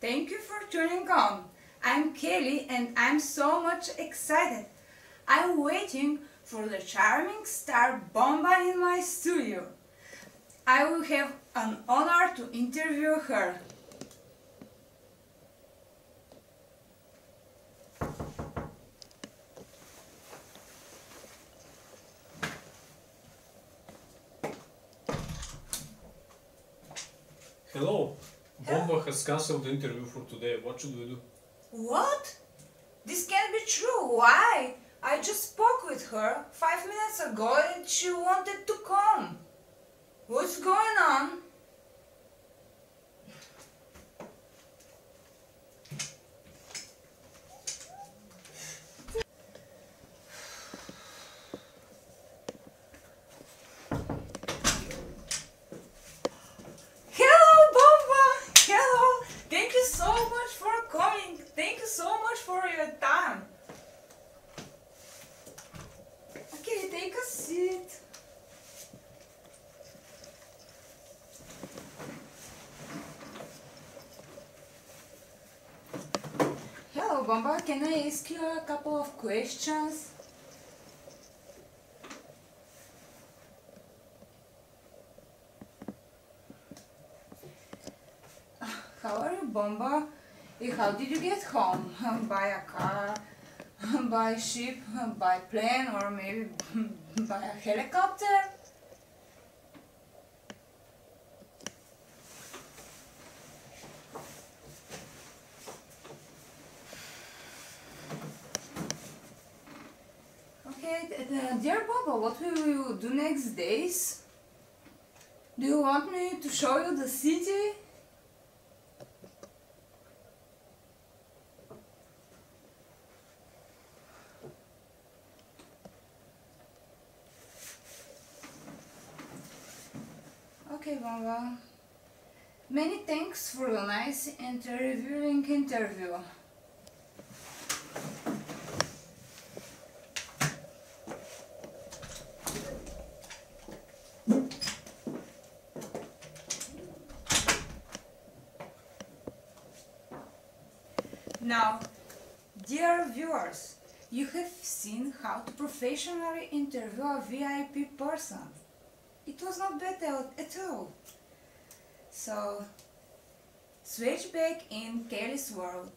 Thank you for tuning on. I'm Kelly and I'm so much excited. I'm waiting for the charming star Bomba in my studio. I will have an honor to interview her. Hello. Bomba has cancelled the interview for today. What should we do? What? This can't be true. Why? I just spoke with her five minutes ago and she wanted to come. What's going on? Hello, Bomba! Hello! Thank you so much for coming. Thank you so much for your time. Okay, take a seat. Bomba. Can I ask you a couple of questions? How are you, Bomba? Eh, How did you get home? By a car, by ship, by plane, or maybe by a helicopter? Okay, th- uh, dear Papa, what will you do next days? Do you want me to show you the city? Okay, Bamba. Many thanks for the nice and revealing interview. Now, dear viewers, you have seen how to professionally interview a VIP person. It was not bad at all. So, switch back in Kelly's world.